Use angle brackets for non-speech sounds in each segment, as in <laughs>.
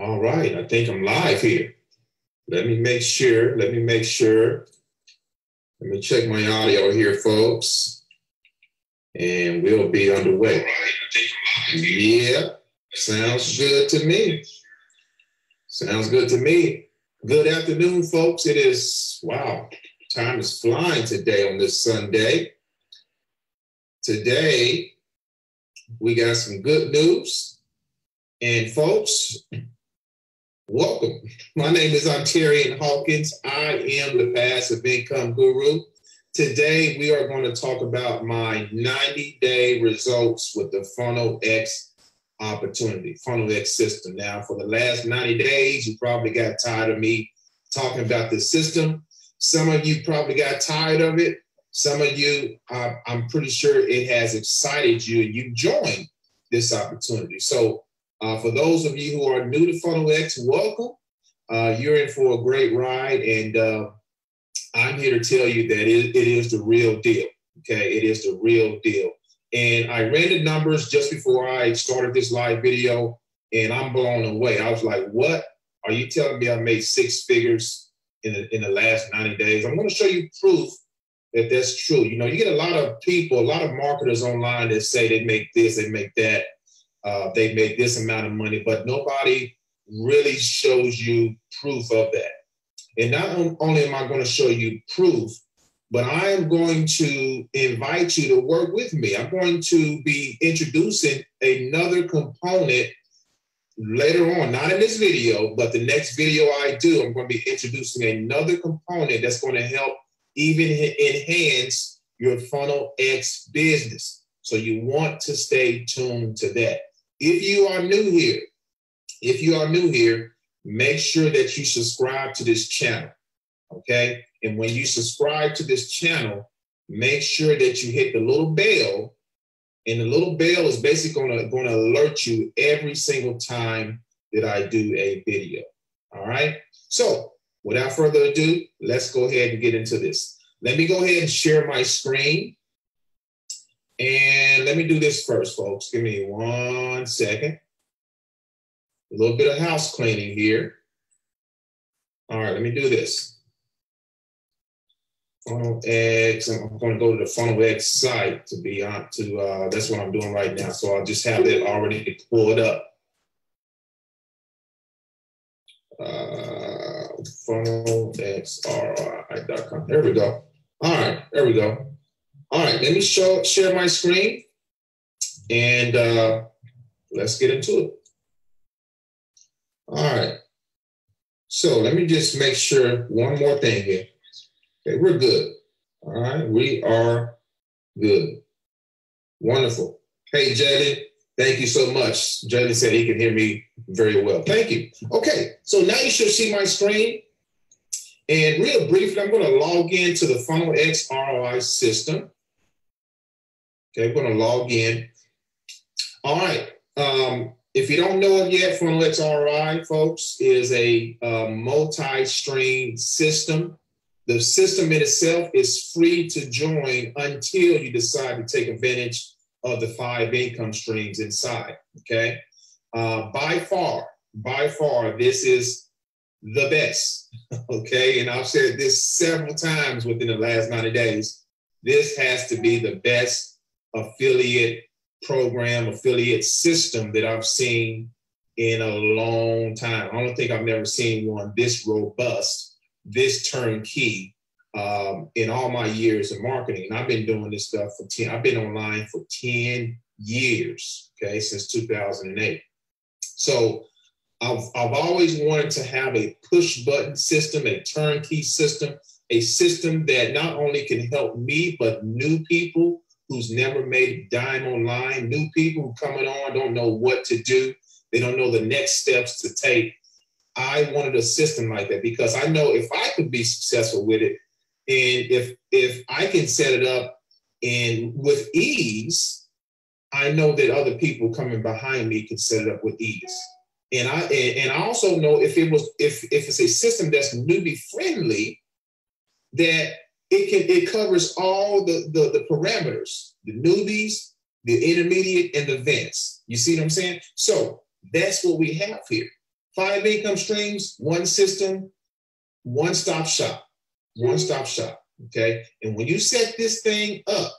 All right, I think I'm live here. Let me make sure, let me make sure. Let me check my audio here, folks. And we'll be underway. Yeah, sounds good to me. Sounds good to me. Good afternoon, folks. It is, wow, time is flying today on this Sunday. Today, we got some good news. And folks, Welcome. My name is Ontarian Hawkins. I am the passive income guru. Today, we are going to talk about my 90 day results with the Funnel X opportunity, Funnel X system. Now, for the last 90 days, you probably got tired of me talking about the system. Some of you probably got tired of it. Some of you, I'm pretty sure it has excited you and you joined this opportunity. So, uh, for those of you who are new to Funnel X, welcome. Uh, you're in for a great ride, and uh, I'm here to tell you that it, it is the real deal. Okay, it is the real deal. And I ran the numbers just before I started this live video, and I'm blown away. I was like, "What are you telling me? I made six figures in the, in the last 90 days?" I'm going to show you proof that that's true. You know, you get a lot of people, a lot of marketers online that say they make this, they make that uh, they made this amount of money, but nobody really shows you proof of that. And not only am I going to show you proof, but I am going to invite you to work with me. I'm going to be introducing another component later on, not in this video, but the next video I do, I'm going to be introducing another component that's going to help even enhance your funnel X business. So you want to stay tuned to that. If you are new here, if you are new here, make sure that you subscribe to this channel. Okay. And when you subscribe to this channel, make sure that you hit the little bell. And the little bell is basically going to, going to alert you every single time that I do a video. All right. So without further ado, let's go ahead and get into this. Let me go ahead and share my screen. And let me do this first, folks. Give me one second. A little bit of house cleaning here. All right, let me do this. Funnel X, I'm going to go to the Funnel X site to be on to, uh, that's what I'm doing right now. So I'll just have it already pulled up. Uh, funnelxri.com. There we go. All right, there we go. All right, let me show share my screen and uh, let's get into it. All right. So let me just make sure one more thing here. Okay, we're good. All right, we are good. Wonderful. Hey, Jalen, thank you so much. Jalen said he can hear me very well. Thank you. Okay, so now you should see my screen. And real briefly, I'm going to log into the Funnel X ROI system. Okay, we're going to log in. All right. Um, if you don't know it yet, X ROI, folks, is a, a multi-stream system. The system in itself is free to join until you decide to take advantage of the five income streams inside. Okay. Uh, by far, by far, this is the best. <laughs> Okay. And I've said this several times within the last 90 days. This has to be the best affiliate program, affiliate system that I've seen in a long time. I don't think I've never seen one this robust, this turnkey um, in all my years of marketing. And I've been doing this stuff for 10, I've been online for 10 years, okay, since 2008. So I've, I've always wanted to have a push button system, a turnkey system, a system that not only can help me, but new people who's never made a dime online, new people coming on don't know what to do. They don't know the next steps to take. I wanted a system like that because I know if I could be successful with it, and if if I can set it up and with ease, I know that other people coming behind me can set it up with ease. And I and, and I also know if it was if if it's a system that's newbie friendly, that it can it covers all the, the, the parameters, the newbies, the intermediate, and the advanced. You see what I'm saying? So that's what we have here. five income streams, one system, one stop shop, one stop shop. Okay. And when you set this thing up,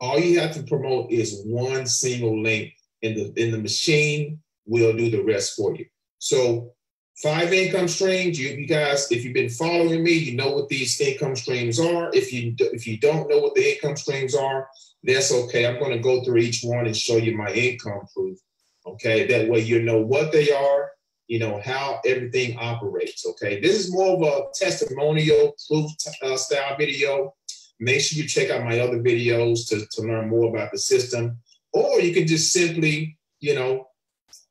all you have to promote is one single link, and the, and the machine will do the rest for you. So five income streams. You, you guys, if you've been following me, you know what these income streams are. If you if you don't know what the income streams are, that's okay. I'm going to go through each one and show you my income proof. Okay, that way you know what they are, you know how everything operates. Okay, this is more of a testimonial proof uh, style video. Make sure you check out my other videos to, to learn more about the system, or you can just simply, you know,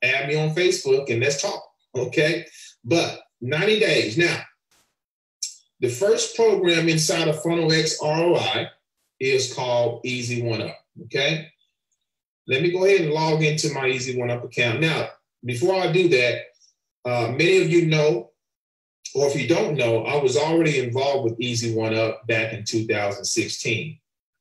add me on Facebook and let's talk. Okay. But 90 days. Now, the first program inside of Funnel X ROI is called Easy One Up. Okay. Let me go ahead and log into my Easy One Up account. Now, before I do that, uh, many of you know, or if you don't know, I was already involved with Easy One Up back in 2016.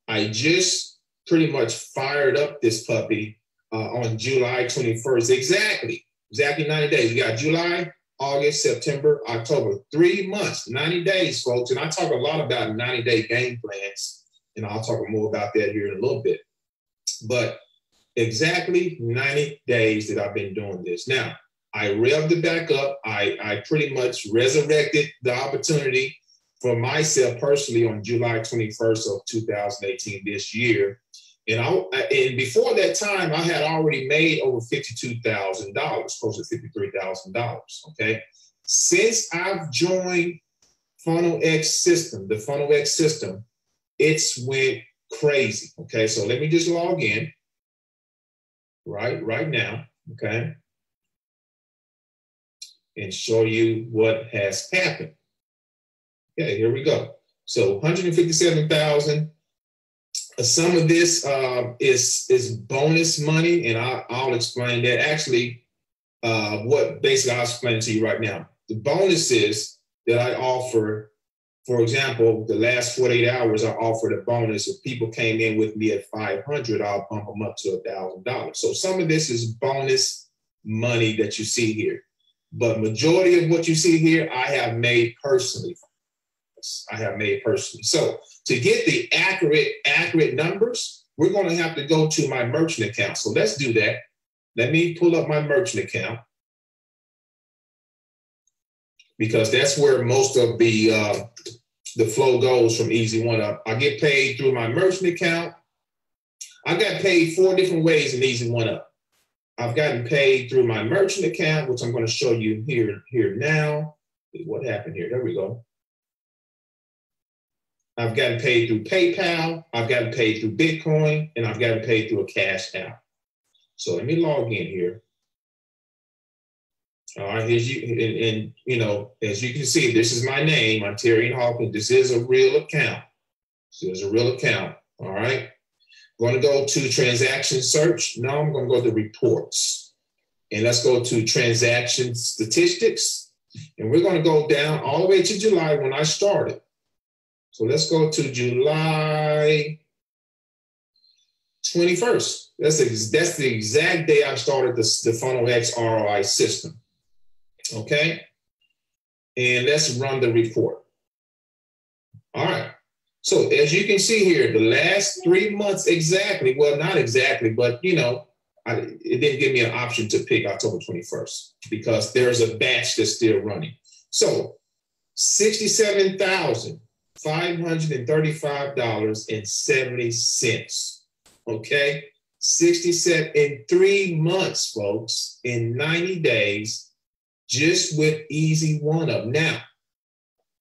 I just pretty much fired up this puppy uh, on July 21st. Exactly exactly 90 days. We got July, August, September, October, three months, 90 days, folks. And I talk a lot about 90 day game plans, and I'll talk more about that here in a little bit. But exactly 90 days that I've been doing this. Now, I revved it back up. I, I pretty much resurrected the opportunity for myself personally on July 21st of 2018 this year. And I and before that time, I had already made over fifty-two thousand dollars, close to fifty-three thousand dollars. Okay. Since I've joined Funnel X system, the Funnel X system, it's went crazy. Okay. So let me just log in right right now. Okay. And show you what has happened. Okay, here we go. So 157,000 some of this uh, is is bonus money, and I, will explain that. Actually, uh, what basically I'll explain to you right now. The bonuses that I offer, for example, the last 48 hours, I offered a bonus. If people came in with me at 500, I'll bump them up to a thousand dollars. So some of this is bonus money that you see here, but majority of what you see here, I have made personally. I have made personally. So to get the accurate, accurate numbers, we're going to have to go to my merchant account. So let's do that. Let me pull up my merchant account because that's where most of the uh, the flow goes from Easy One Up. I get paid through my merchant account. I got paid four different ways in Easy One Up. I've gotten paid through my merchant account, which I'm going to show you here here now. What happened here? There we go. I've gotten paid through PayPal, I've gotten paid through Bitcoin, and I've gotten paid through a cash app. So let me log in here. All right, as you and, and, you know, as you can see, this is my name. Ontarian Hawkins. This is a real account. This is a real account. All right. I'm going to go to transaction search. Now I'm going to go to reports. And let's go to transaction statistics. And we're going to go down all the way to July when I started. So let's go to July 21st. That's the, that's the exact day I started the, the Funnel X ROI system. Okay. And let's run the report. All right. So as you can see here, the last three months exactly, well, not exactly, but you know, I, it didn't give me an option to pick October 21st because there's a batch that's still running. So 67,000 $535.70. Okay? 67 in three months, folks, in 90 days, just with Easy One Up. Now,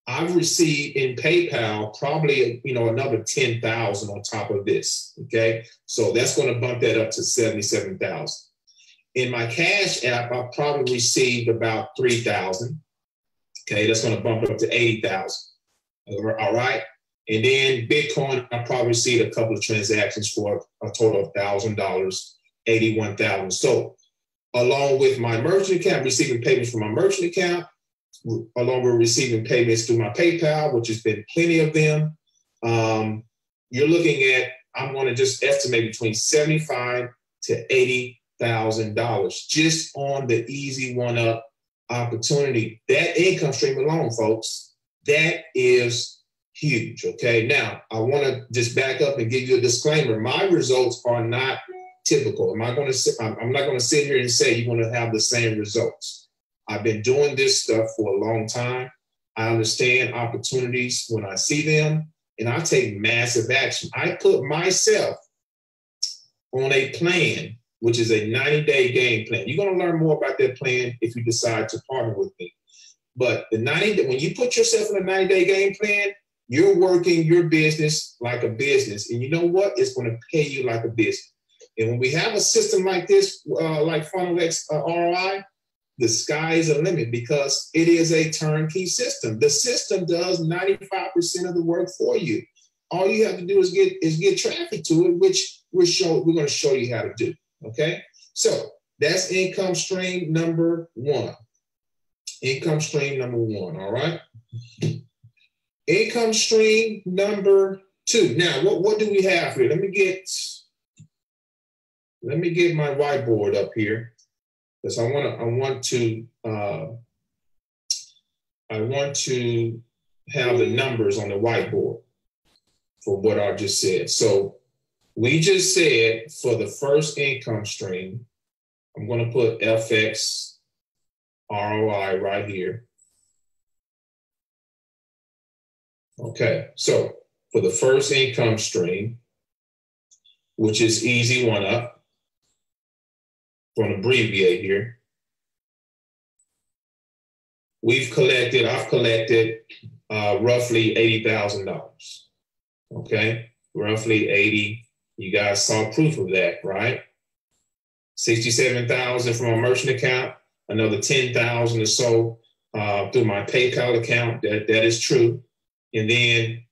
I've received in PayPal probably you know another 10,000 on top of this. Okay. So that's going to bump that up to 77,000. In my cash app, I probably received about 3,000. Okay. That's going to bump up to 80,000. All right. And then Bitcoin, I probably see a couple of transactions for a total of thousand dollars, eighty-one thousand. So, along with my merchant account, receiving payments from my merchant account, along with receiving payments through my PayPal, which has been plenty of them, um, you're looking at I'm going to just estimate between seventy-five to eighty thousand dollars just on the Easy One Up opportunity. That income stream alone, folks, that is huge. Okay. Now, I want to just back up and give you a disclaimer. My results are not typical. Am I going to? I'm not going to sit here and say you're going to have the same results. I've been doing this stuff for a long time. I understand opportunities when I see them, and I take massive action. I put myself on a plan, which is a 90 day game plan. You're going to learn more about that plan if you decide to partner with me. But the 90 when you put yourself in a 90 day game plan, you're working your business like a business. And you know what? It's going to pay you like a business. And when we have a system like this, uh, like FunnelX uh, ROI, the sky is the limit because it is a turnkey system. The system does 95% of the work for you. All you have to do is get is get traffic to it, which we're show we're going to show you how to do. Okay, so that's income stream number one. Income stream number one. All right. Income stream number two. Now, what, what do we have here? Let me get let me get my whiteboard up here because I want to I want to uh, I want to have the numbers on the whiteboard for what I just said. So we just said for the first income stream, I'm going to put FX ROI right here. Okay, so for the first income stream, which is easy one up, I'm going to abbreviate here. We've collected, I've collected uh, roughly $80,000. Okay, roughly 80. You guys saw proof of that, right? 67,000 from a merchant account, another 10,000 or so uh, through my PayPal account. That, that is true. And then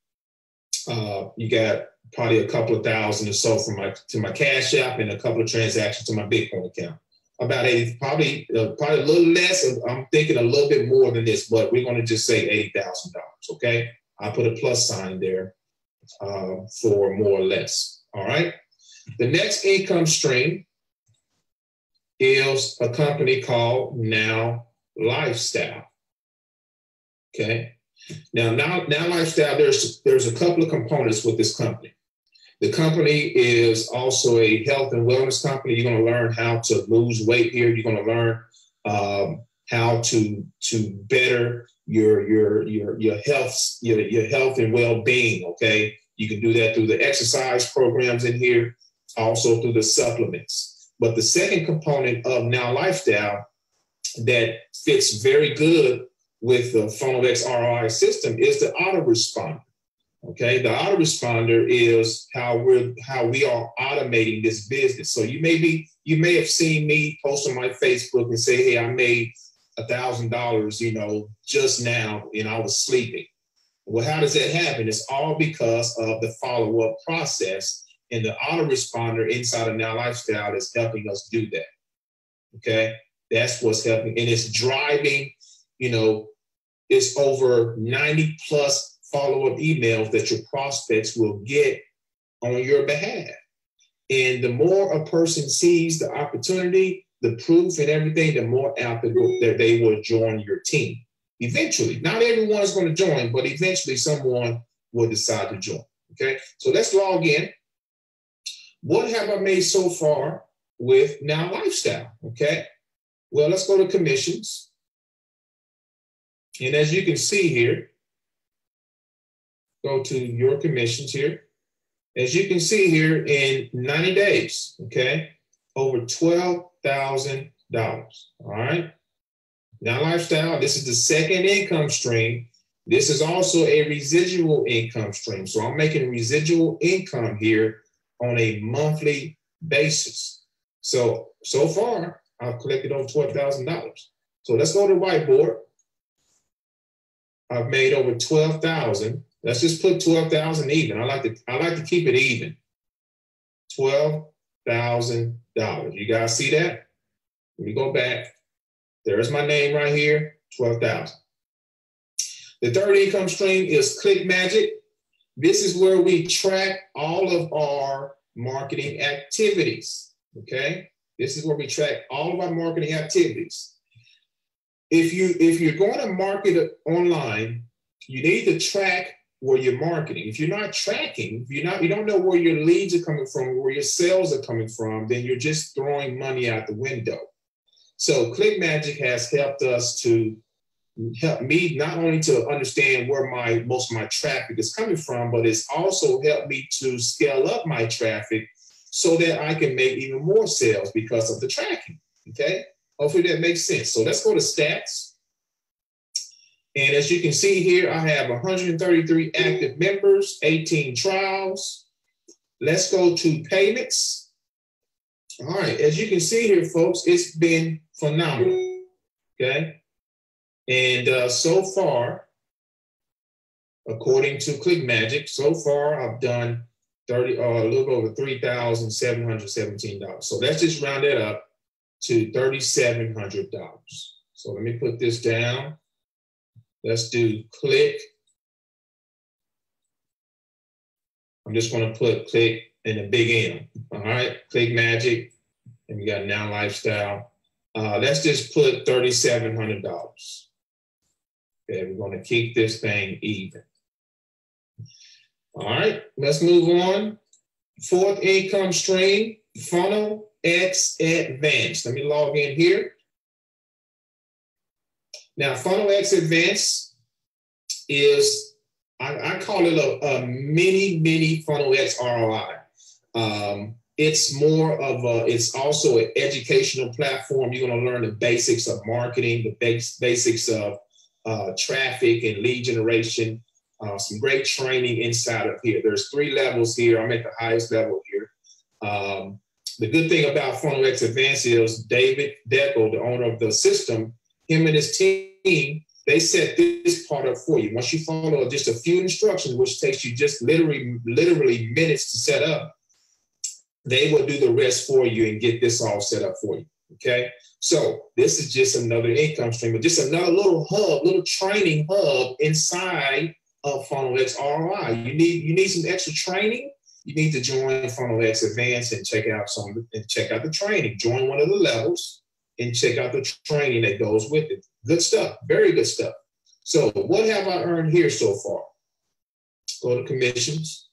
uh, you got probably a couple of thousand or so from my to my Cash App and a couple of transactions to my Bitcoin account. About 80, probably uh, probably a little less. I'm thinking a little bit more than this, but we're going to just say eighty thousand dollars. Okay, I put a plus sign there uh, for more or less. All right. The next income stream is a company called Now Lifestyle. Okay. Now, now, now lifestyle. There's there's a couple of components with this company. The company is also a health and wellness company. You're going to learn how to lose weight here. You're going to learn um, how to to better your your your your health your, your health and well being. Okay, you can do that through the exercise programs in here, also through the supplements. But the second component of Now Lifestyle that fits very good with the FunnelX ROI system is the autoresponder. Okay, the autoresponder is how we're how we are automating this business. So you may be you may have seen me post on my Facebook and say, "Hey, I made a thousand dollars," you know, just now, and I was sleeping. Well, how does that happen? It's all because of the follow up process, and the autoresponder inside of Now Lifestyle is helping us do that. Okay, that's what's helping, and it's driving. You know, it's over ninety plus follow up emails that your prospects will get on your behalf. And the more a person sees the opportunity, the proof, and everything, the more apt that they will join your team. Eventually, not everyone's going to join, but eventually someone will decide to join. Okay, so let's log in. What have I made so far with Now Lifestyle? Okay, well, let's go to commissions. And as you can see here, go to your commissions here. As you can see here, in 90 days, okay, over $12,000. All right. Now, lifestyle, this is the second income stream. This is also a residual income stream. So I'm making residual income here on a monthly basis. So, so far, I've collected over $12,000. So let's go to the whiteboard. I've made over 12,000 Let's just put 12,000 even. I like to I like to keep it even. $12,000. You guys see that? Let me go back. There's my name right here, 12,000. The third income stream is ClickMagick. This is where we track all of our marketing activities. Okay? This is where we track all of our marketing activities. if you if you're going to market online, you need to track where you're marketing. If you're not tracking, if you're not, you don't know where your leads are coming from, where your sales are coming from, then you're just throwing money out the window. So ClickMagick has helped us to help me not only to understand where my most of my traffic is coming from, but it's also helped me to scale up my traffic so that I can make even more sales because of the tracking. Okay. Hopefully that makes sense. So let's go to stats. And as you can see here, I have 133 active members, 18 trials. Let's go to payments. All right, as you can see here, folks, it's been phenomenal. Okay. And uh, so far, according to ClickMagick, so far I've done 30, uh, a little over $3,717. So let's just round that up to $3,700. So let me put this down. Let's do click. I'm just going to put click in a big M. All right, ClickMagick. And we got now lifestyle. Uh, let's just put $3,700. Okay, we're going to keep this thing even. All right, let's move on. Fourth income stream, Funnel X Advanced. Let me log in here. Now, Funnel X Advanced is, I, I call it a, a, mini, mini Funnel X ROI. Um, it's more of a, it's also an educational platform. You're going to learn the basics of marketing, the base, basics of uh, traffic and lead generation. Uh, some great training inside of here. There's three levels here. I'm at the highest level here. Um, the good thing about Funnel X Advanced is David Dekel, the owner of the system, him and his team, they set this part up for you. Once you follow just a few instructions, which takes you just literally, literally minutes to set up, they will do the rest for you and get this all set up for you. Okay. So this is just another income stream, but just another little hub, little training hub inside of Funnel X ROI. You need you need some extra training. You need to join Funnel X Advanced and check out some and check out the training. Join one of the levels and check out the training that goes with it. Good stuff, very good stuff. So what have I earned here so far? Go to commissions,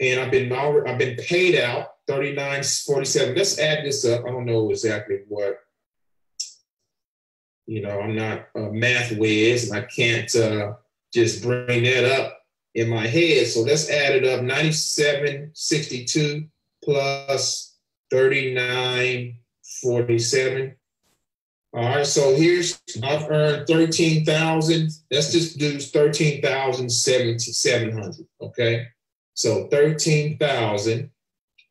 and I've been I've been paid out 39.47. Let's add this up. I don't know exactly what. You know, I'm not a math whiz, and I can't. Uh, just bring that up in my head. So let's add it up 9762 plus 3947. All right, so here's I've earned 13,000. Let's just do 13,700. Okay, so 13,000,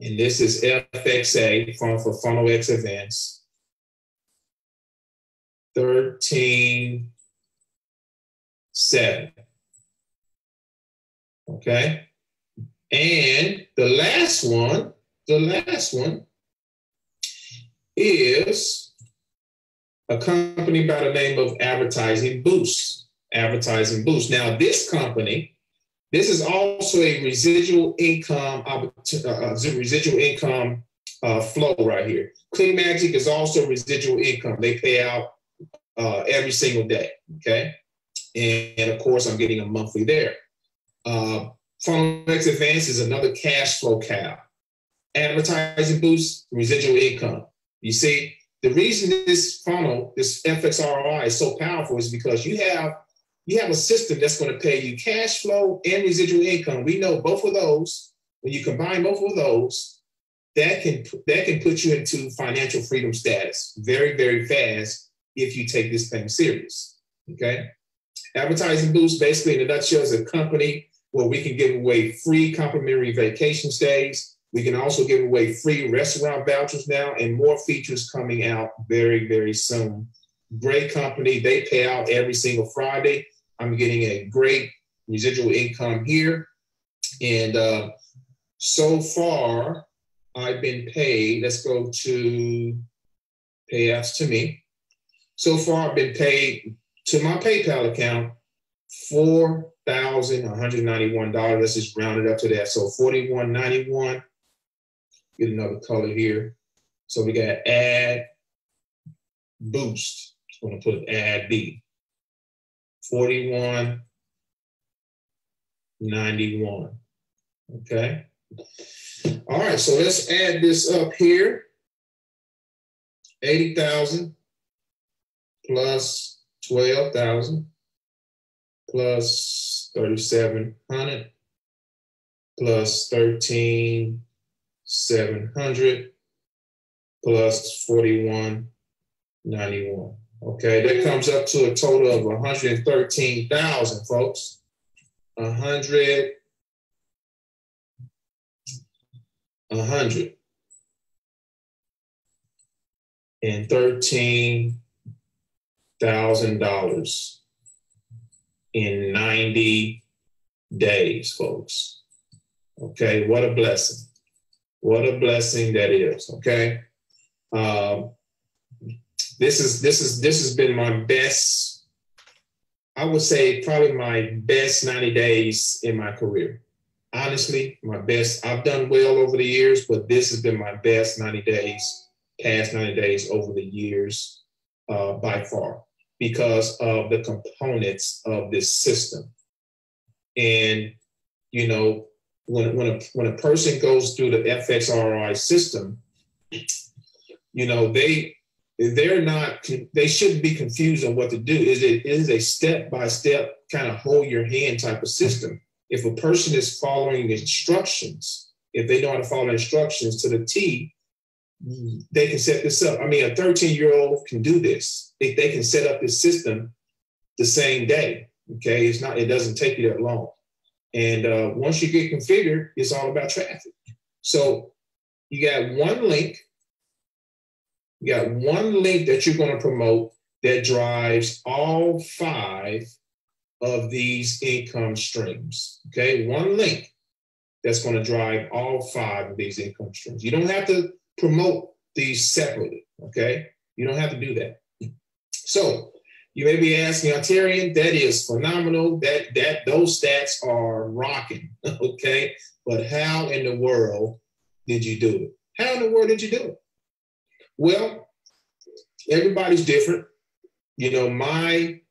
and this is FXA for, for Funnel X Advanced. 13 seven. Okay. And the last one, the last one is a company by the name of Advertising Boost. Advertising Boost. Now, this company, this is also a residual income, uh, uh residual income uh, flow right here. ClickMagick is also residual income. They pay out uh, every single day. Okay. And of course, I'm getting a monthly there. Uh, Funnel Advance is another cash flow cow. Advertising boost, residual income. You see, the reason this funnel, this FXROI is so powerful is because you have you have a system that's going to pay you cash flow and residual income. We know both of those. When you combine both of those, that can that can put you into financial freedom status very very fast if you take this thing serious. Okay. Advertising Boost, basically, in a nutshell, is a company where we can give away free complimentary vacation stays. We can also give away free restaurant vouchers now, and more features coming out very, very soon. Great company. They pay out every single Friday. I'm getting a great residual income here. And uh, so far, I've been paid. Let's go to payouts to me. So far, I've been paid to my PayPal account four thousand one hundred ninety one dollars. Let's just round it up to that. So forty one ninety one. Get another color here. So we got Ad Boost. I'm going to put add B. 4191. Okay. All right, so let's add this up here. 80,000 plus 12,000 plus 3,700 plus 13,700 plus 4191. Okay, that comes up to a total of 113,000, folks. 100, 100, and thirteen thousand dollars in 90 days, folks. Okay, what a blessing. What a blessing that is. Okay. Um, this is this is this has been my best i would say probably my best 90 days in my career. Honestly my best i've done well over the years but this has been my best 90 days past 90 days over the years uh, by far because of the components of this system. And you know when, when, a, when a person goes through the FXRI system you know they they're not they shouldn't be confused on what to do. Is it is a step by step kind of hold your hand type of system. If a person is following instructions if they know how to follow instructions to the t they can set this up. I mean a 13 year old can do this if they can set up this system the same day okay? It's not it doesn't take you that long. And uh, once you get configured it's all about traffic. So you got one link you got one link that you're going to promote that drives all five of these income streams. Okay, one link that's going to drive all five of these income streams. You don't have to promote these separately. Okay, you don't have to do that. So you may be asking, Ontarian, that is phenomenal. That that those stats are rocking. <laughs> Okay, but how in the world did you do it? How in the world did you do it? Well, everybody's different. You know, my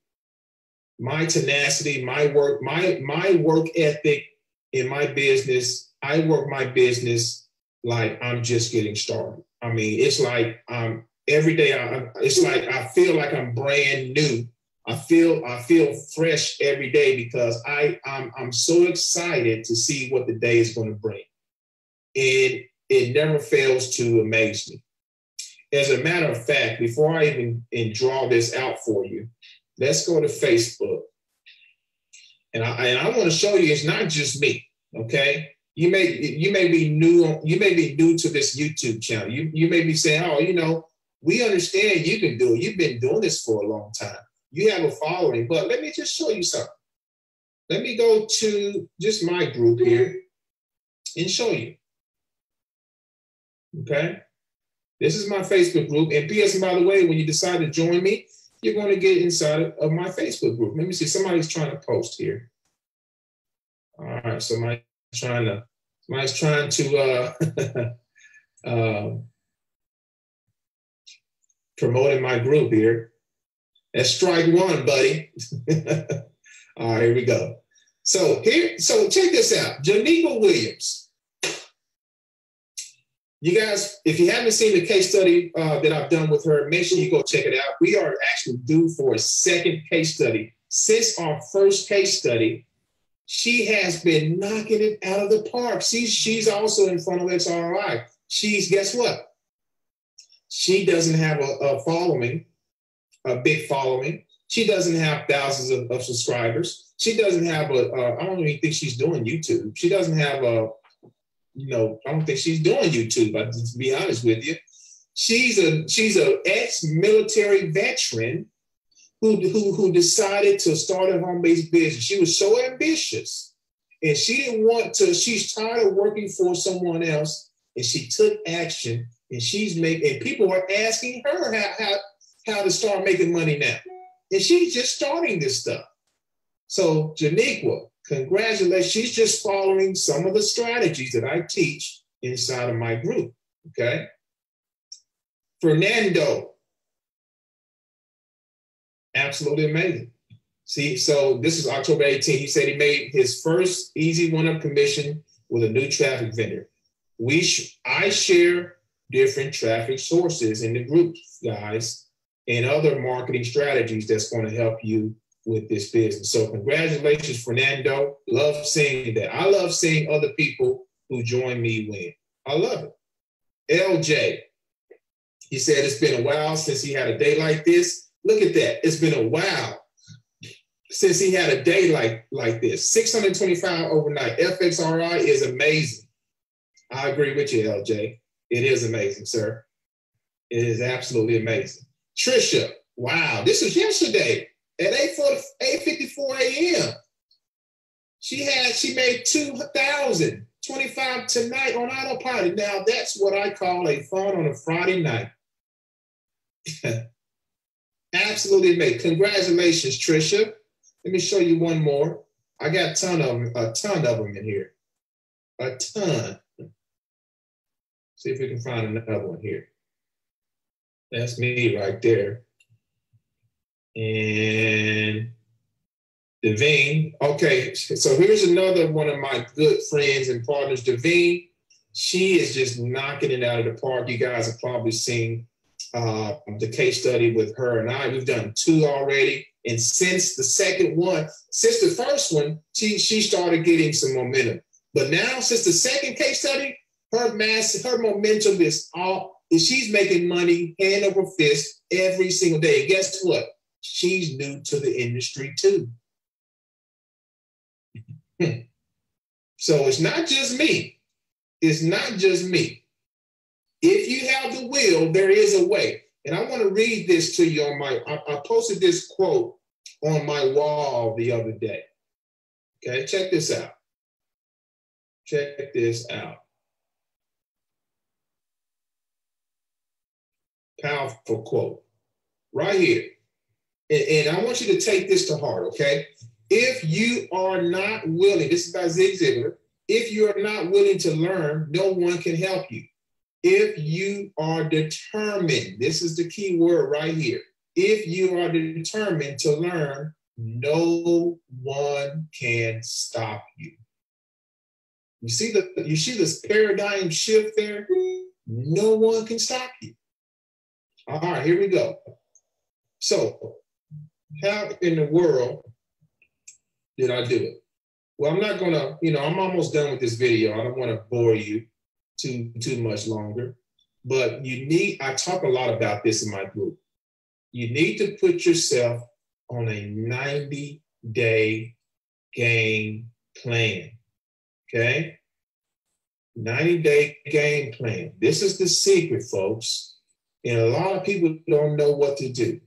my tenacity, my work, my my work ethic in my business, I work my business like I'm just getting started. I mean, it's like um every day I, it's like I feel like I'm brand new. I feel I feel fresh every day because I I'm I'm so excited to see what the day is going to bring. And it never fails to amaze me. As a matter of fact, before I even and draw this out for you, let's go to Facebook. And I, and I want to show you it's not just me, okay? You may you may be new you may be new to this YouTube channel. You you may be saying, "Oh, you know, we understand you can do it. You've been doing this for a long time. You have a following." But let me just show you something. Let me go to just my group here and show you. Okay? This is my Facebook group. And P.S. by the way, when you decide to join me, you're going to get inside of my Facebook group. Let me see. Somebody's trying to post here. All right. Somebody's trying to. Somebody's trying to uh, <laughs> uh, promote in my group here. That's strike one, buddy. <laughs> All right, here we go. So here, so check this out. Janiqua Williams. You guys, if you haven't seen the case study uh, that I've done with her, make sure you go check it out. We are actually due for a second case study. Since our first case study, she has been knocking it out of the park. She's, she's also in front of XRI. She's, guess what? She doesn't have a, a following, a big following. She doesn't have thousands of, of subscribers. She doesn't have a. Uh, I don't even think she's doing YouTube. She doesn't have a, you know, I don't think she's doing YouTube, but to be honest with you. She's a she's a ex-military veteran who, who, who decided to start a home-based business. She was so ambitious and she didn't want to, she's tired of working for someone else and she took action and she's making, and people are asking her how, how, how to start making money now. And she's just starting this stuff. So Janiqua, congratulations. She's just following some of the strategies that I teach inside of my group. Okay. Fernando. Absolutely amazing. See, so this is October 18. He said he made his first easy one up commission with a new traffic vendor. We sh- I share different traffic sources in the group, guys, and other marketing strategies that's going to help you with this business. So congratulations, Fernando. Love seeing that. I love seeing other people who join me win. I love it. LJ, he said it's been a while since he had a day like this. Look at that. It's been a while since he had a day like like this. 625 overnight. FXRI is amazing. I agree with you, LJ. It is amazing, sir. It is absolutely amazing. Trisha, wow, this was yesterday at 8:54 a.m. She had she made 2,025 tonight on autopilot. Now that's what I call a fun on a Friday night. <laughs> absolutely amazing. Congratulations, Trisha. Let me show you one more. I got a ton of them, a ton of them in here. A ton. See if we can find another one here. That's me right there. And Devine. Okay, so here's another one of my good friends and partners, Devine. She is just knocking it out of the park. You guys have probably seen uh, the case study with her and I. We've done two already. And since the second one, since the first one, she, she started getting some momentum. But now, since the second case study, her mass, her momentum is all, she's making money hand over fist every single day. And guess what? She's new to the industry too. <laughs> so it's not just me. It's not just me. If you have the will, there is a way. And I want to read this to you on my, I, I posted this quote on my wall the other day. Okay, check this out. Check this out. Powerful quote right here. And, and, I want you to take this to heart, okay? If you are not willing, this is by Zig Ziglar, if you are not willing to learn, no one can help you if you are determined, this is the key word right here. If you are determined to learn, no one can stop you. You see the you see this paradigm shift there? No one can stop you. All right, here we go. So, how in the world did I do it? Well, I'm not gonna, you know, I'm almost done with this video. I don't want to bore you too too much longer. But you need, I talk a lot about this in my group. You need to put yourself on a 90 day game plan. Okay? 90 day game plan. This is the secret, folks. And a lot of people don't know what to do.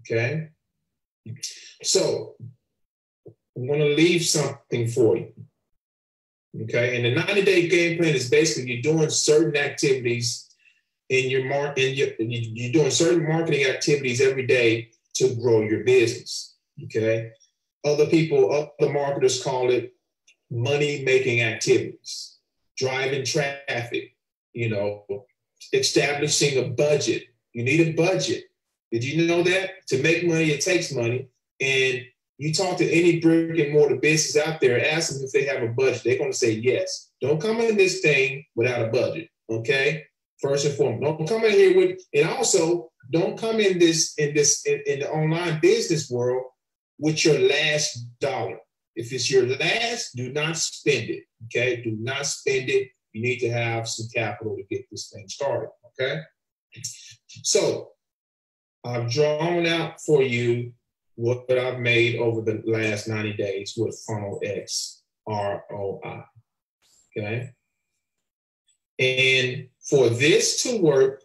Okay? So, I'm going to leave something for you. Okay, and the 90 day game plan is basically you're doing certain activities in your mark, in your, you're doing certain marketing activities every day to grow your business. Okay, other people, other marketers call it money making activities, driving traffic, you know, establishing a budget. You need a budget. Did you know that? To make money, it takes money. And you talk to any brick and mortar business out there, ask them if they have a budget. They're going to say yes. Don't come in this thing without a budget. Okay. First and foremost, don't come in here with, and also don't come in this in this in, in the online business world with your last dollar. If it's your last, do not spend it. Okay. Do not spend it. You need to have some capital to get this thing started. Okay. So I've drawn out for you what I've made over the last 90 days with Funnel X ROI. Okay. And for this to work,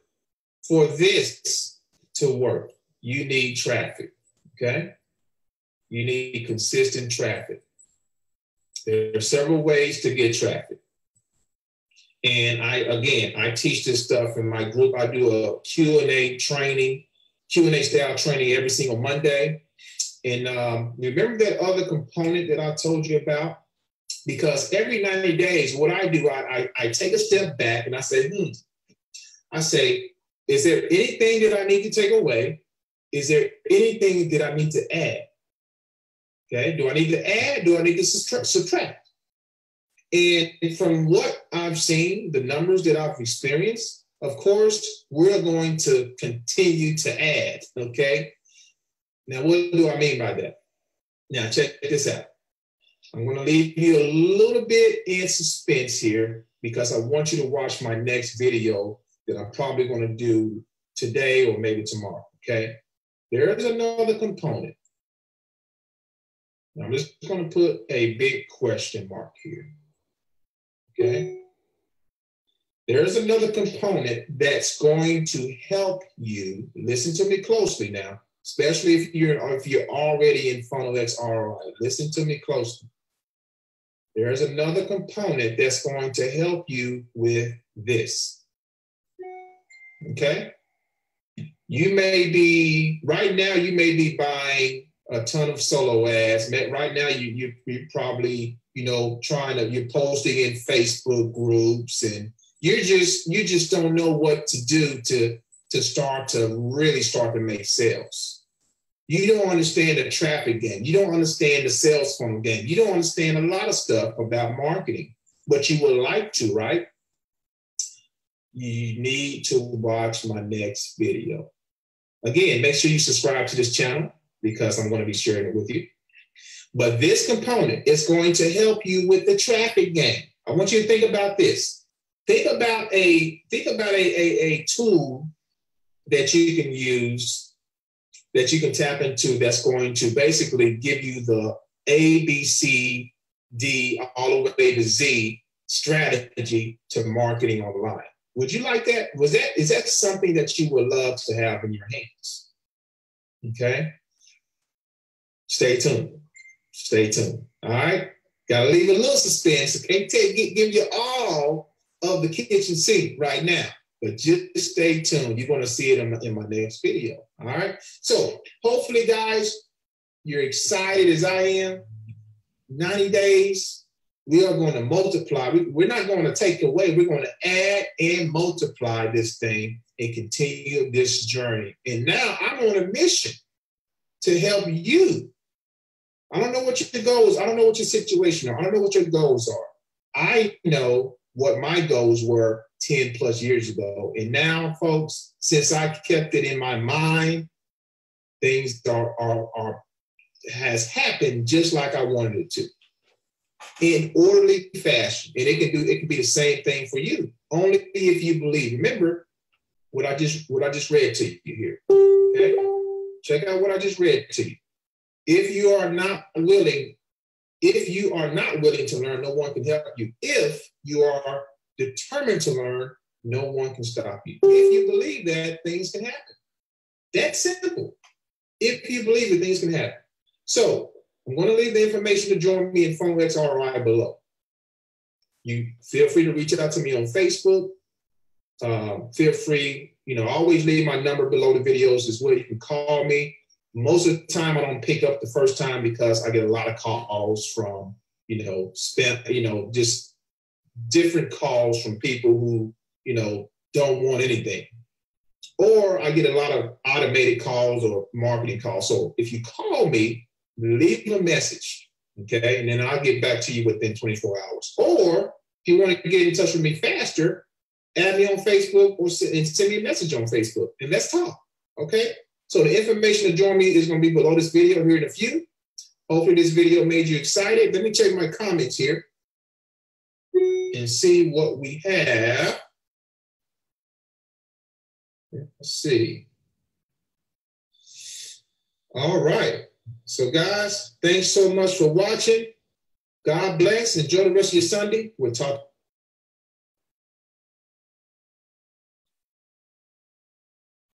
for this to work, you need traffic. Okay. You need consistent traffic. There are several ways to get traffic. And I, again, I teach this stuff in my group. I do a Q&A training, Q&A style training every single Monday. And um, remember that other component that I told you about? Because every 90 days, what I do, I, I, I take a step back and I say, hmm, I say, is there anything that I need to take away? is there anything that I need to add? Okay, do I need to add? Do I need to subtract? And from what I've seen, the numbers that I've experienced, of course, we're going to continue to add. Okay. Now, what do I mean by that? Now, check this out. I'm going to leave you a little bit in suspense here because I want you to watch my next video that I'm probably going to do today or maybe tomorrow. Okay. There is another component. I'm just going to put a big question mark here. Okay. There's another component that's going to help you. Listen to me closely now, especially if you're if you're already in Funnel X ROI. Listen to me closely. There's another component that's going to help you with this. Okay? You may be, right now, you may be buying a ton of solo ads. Right now, you, you, you're probably, you know, trying to, you're posting in Facebook groups and you're just, you just don't know what to do to, to start to really start to make sales. You don't understand the traffic game. You don't understand the sales funnel game. You don't understand a lot of stuff about marketing, but you would like to, right? You need to watch my next video. Again, make sure you subscribe to this channel because I'm going to be sharing it with you. But this component is going to help you with the traffic game. I want you to think about this. Think about a think about a, a, a tool that you can use that you can tap into that's going to basically give you the A, B, C, D, all the way to Z strategy to marketing online. Would you like that? Was that is that something that you would love to have in your hands? Okay. Stay tuned. Stay tuned. All right. Gotta leave a little suspense. Can't give you all of the kitchen sink right now. But just stay tuned. You're going to see it in my, in my next video. All right. So hopefully, guys, you're excited as I am. 90 days, we are going to multiply. We, we're not going to take away. We're going to add and multiply this thing and continue this journey. And now I'm on a mission to help you. I don't know what your goals. I don't know what your situation are. I don't know what your goals are. I know what my goals were 10 plus years ago. And now, folks, since I kept it in my mind, things are, are, are has happened just like I wanted it to in orderly fashion. And it can do it can be the same thing for you. Only if you believe. Remember what I just what I just read to you here. Okay? Check out what I just read to you. If you are not willing, if you are not willing to learn, no one can help you. If you are determined to learn, no one can stop you. If you believe that, things can happen. That's simple. If you believe it, things can happen. So I'm going to leave the information to join me in Funnel X ROI below. You feel free to reach out to me on Facebook. Um, feel free, you know, always leave my number below the videos as well. You can call me. Most of the time, I don't pick up the first time because I get a lot of calls from, you know, spent, you know, just different calls from people who, you know, don't want anything. Or I get a lot of automated calls or marketing calls. So if you call me, leave me a message, okay? And then I'll get back to you within 24 hours. Or if you want to get in touch with me faster, add me on Facebook or send, send me a message on Facebook and let's talk, okay? So the information to join me is going to be below this video here in a few. Hopefully this video made you excited. Let me check my comments here and see what we have. Let's see. All right. So, guys, thanks so much for watching. God bless. Enjoy the rest of your Sunday. We'll talk